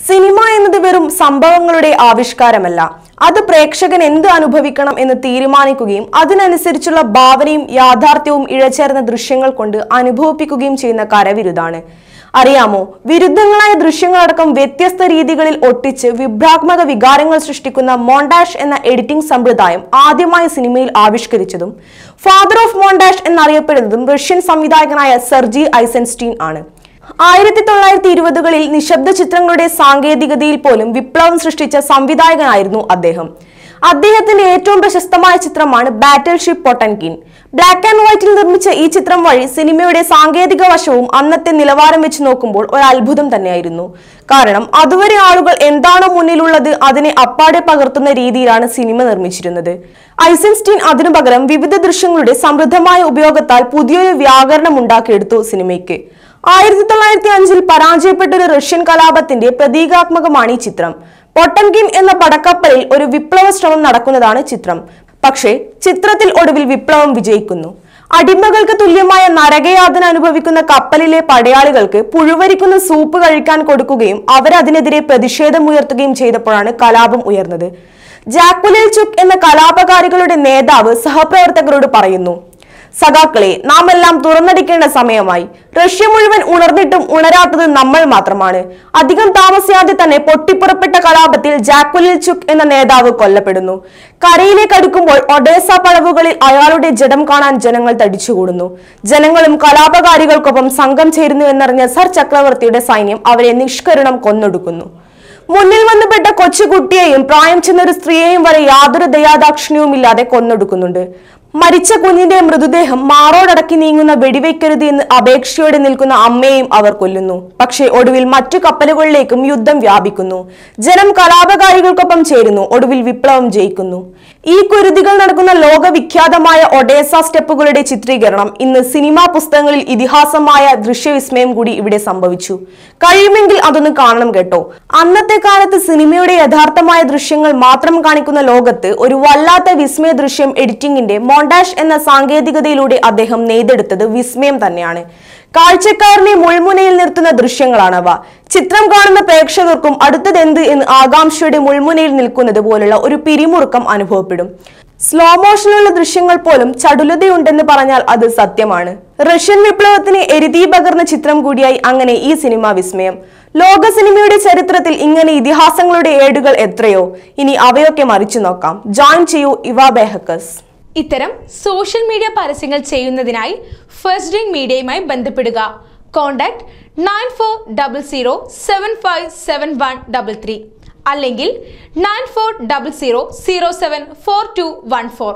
Cinema എന്നത് വെറും സംഭവങ്ങളുടെ ആവിഷ്കാരമല്ല. അത് പ്രേക്ഷകൻ എന്ത് അനുഭവിക്കണം എന്ന് തീരുമാനിക്കുകയും അതിനനുസരിച്ചുള്ള ഭാവനയും യാഥാർത്ഥ്യവും ഇഴചേർന്ന ദൃശ്യങ്ങൾ കൊണ്ട് അനുഭവിപ്പിക്കുകയും ചെയ്യുന്ന കരവിരുതാണ്. അറിയാമോ? വിരുദ്ധങ്ങളായ ദൃശ്യങ്ങളടക്കം വ്യത്യസ്ത രീതികളിൽ ഒട്ടിച്ച് വിഭ്രാത്മക വികാരങ്ങൾ സൃഷ്ടിക്കുന്ന മോണ്ടാഷ് എന്ന എഡിറ്റിംഗ് സമ്പ്രദായം ആദ്യമായ സിനിമയിൽ ആവിഷ്കരിച്ചതും ഫാദർ ഓഫ് മോണ്ടാഷ് എന്നറിയപ്പെടുന്നതും റഷ്യൻ സംവിധായകനായ സെർജി ഐസൻസ്റ്റീൻ ആണ്. ആയിരത്തി തൊള്ളായിരത്തി ഇരുപതുകളിൽ നിശബ്ദ ചിത്രങ്ങളുടെ സാങ്കേതികതയിൽ പോലും വിപ്ലവം സൃഷ്ടിച്ച സംവിധായകനായിരുന്നു അദ്ദേഹം. അദ്ദേഹത്തിന്റെ ഏറ്റവും പ്രശസ്തമായ ചിത്രമാണ് battleship Potemkin black and വൈറ്റിൽ നിർമ്മിച്ച ഈ ചിത്രം വഴി സിനിമയുടെ സാങ്കേതിക വശവും അന്നത്തെ നിലവാരം വെച്ച് നോക്കുമ്പോൾ ഒരു അത്ഭുതം തന്നെയായിരുന്നു. കാരണം അതുവരെ ആളുകൾ എന്താണോ മുന്നിലുള്ളത് അതിനെ അപ്പാടെ പകർത്തുന്ന രീതിയിലാണ് സിനിമ നിർമ്മിച്ചിരുന്നത്. ഐസൻസ്റ്റീൻ അതിനു പകരം വിവിധ ദൃശ്യങ്ങളുടെ സമൃദ്ധമായ ഉപയോഗത്താൽ പുതിയൊരു വ്യാകരണം ഉണ്ടാക്കിയെടുത്തു സിനിമയ്ക്ക്. ആയിരത്തി തൊള്ളായിരത്തി അഞ്ചിൽ പരാജയപ്പെട്ട ഒരു റഷ്യൻ കലാപത്തിന്റെ പ്രതീകാത്മകമാണ് ഈ ചിത്രം. പൊട്ടൻകിം എന്ന പടക്കപ്പലിൽ ഒരു വിപ്ലവ ശ്രമം നടക്കുന്നതാണ് ചിത്രം. പക്ഷേ ചിത്രത്തിൽ ഒടുവിൽ വിപ്ലവം വിജയിക്കുന്നു. അടിമകൾക്ക് തുല്യമായ നരകയാതന അനുഭവിക്കുന്ന കപ്പലിലെ പടയാളികൾക്ക് പുഴുവരിക്കുന്ന സൂപ്പ് കഴിക്കാൻ കൊടുക്കുകയും അവരതിനെതിരെ പ്രതിഷേധമുയർത്തുകയും ചെയ്തപ്പോഴാണ് കലാപം ഉയർന്നത്. ജാക്കുലിൽ ചുക് എന്ന കലാപകാരികളുടെ നേതാവ് സഹപ്രവർത്തകരോട് പറയുന്നു സഖാക്കളെ നാം എല്ലാം തുറന്നടിക്കേണ്ട സമയമായി. റഷ്യ മുഴുവൻ ഉണർന്നിട്ടും ഉണരാത്തത് നമ്മൾ മാത്രമാണ്. അധികം താമസിയാതെ തന്നെ പൊട്ടിപ്പുറപ്പെട്ട കലാപത്തിൽ ജാക്കുലിൽ ചുക് എന്ന നേതാവ് കൊല്ലപ്പെടുന്നു. കരയിലേക്ക് അടുക്കുമ്പോൾ ഒഡേസ പളവുകളിൽ അയാളുടെ ജഡം കാണാൻ ജനങ്ങൾ തടിച്ചുകൂടുന്നു. ജനങ്ങളും കലാപകാരികൾക്കൊപ്പം സംഘം ചേരുന്നു എന്നറിഞ്ഞ സർ ചക്രവർത്തിയുടെ സൈന്യം അവരെ നിഷ്കരണം കൊന്നൊടുക്കുന്നു. മുന്നിൽ വന്നുപെട്ട കൊച്ചുകുട്ടിയെയും പ്രായം ചെന്ന ഒരു സ്ത്രീയെയും വരെ യാതൊരു ദയാദാക്ഷിണ്യവും ഇല്ലാതെ കൊന്നൊടുക്കുന്നുണ്ട്. മരിച്ച കുഞ്ഞിന്റെ മൃതദേഹം മാറോടടക്കി നീങ്ങുന്ന വെടിവെക്കരുത് എന്ന് അപേക്ഷയോടെ നിൽക്കുന്ന അമ്മയെയും അവർ കൊല്ലുന്നു. പക്ഷേ ഒടുവിൽ മറ്റു കപ്പലുകളിലേക്കും യുദ്ധം വ്യാപിക്കുന്നു. ജനം കലാപകാരികൾക്കൊപ്പം ചേരുന്നു. ഒടുവിൽ വിപ്ലവം ജയിക്കുന്നു. ഈ കുരുതികൾ നടക്കുന്ന ലോകവിഖ്യാതമായ ഒഡേസ സ്റ്റെപ്പുകളുടെ ചിത്രീകരണം ഇന്ന് സിനിമാ പുസ്തകങ്ങളിൽ ഇതിഹാസമായ ദൃശ്യവിസ്മയം കൂടി ഇവിടെ സംഭവിച്ചു. കഴിയുമെങ്കിൽ അതൊന്ന് കാണണം കേട്ടോ. അന്നത്തെ കാലത്ത് സിനിമയുടെ യഥാർത്ഥമായ ദൃശ്യങ്ങൾ മാത്രം കാണിക്കുന്ന ലോകത്ത് ഒരു വല്ലാത്ത വിസ്മയ ദൃശ്യം എഡിറ്റിംഗിന്റെ മോണ്ടാഷ് എന്ന സാങ്കേതികതയിലൂടെ അദ്ദേഹം നെയ്തെടുത്തത് വിസ്മയം തന്നെയാണ്. കാഴ്ചക്കാരനെ മുൾമുനയിൽ നിർത്തുന്ന ദൃശ്യങ്ങളാണവ. ചിത്രം കാണുന്ന പ്രേക്ഷകർക്കും അടുത്തതെന്ത് എന്ന് ആകാംക്ഷയുടെ മുൾമുനയിൽ നിൽക്കുന്നത് പോലുള്ള ഒരു പിരിമുറുക്കം അനുഭവപ്പെടും. സ്ലോ മോഷനിലുള്ള ദൃശ്യങ്ങൾ പോലും ചടുലതയുണ്ടെന്ന് പറഞ്ഞാൽ അത് സത്യമാണ്. റഷ്യൻ വിപ്ലവത്തിന് എരുതി പകർന്ന ചിത്രം കൂടിയായി അങ്ങനെ ഈ സിനിമ വിസ്മയം. ലോക സിനിമയുടെ ചരിത്രത്തിൽ ഇങ്ങനെ ഇതിഹാസങ്ങളുടെ ഏടുകൾ എത്രയോ. ഇനി അവയൊക്കെ മറിച്ചു നോക്കാം. ജോയിൻ ചെയ്യൂ ഇവ ബെഹക്കസ് ഇത്തരം സോഷ്യൽ മീഡിയ പരസ്യങ്ങൾ ചെയ്യുന്നതിനായി ഫസ്റ്റ് റിംഗ് മീഡിയയുമായി ബന്ധപ്പെടുക. Contact nine four double zero seven five seven one double three അല്ലെങ്കിൽ nine four double zero zero seven four two one four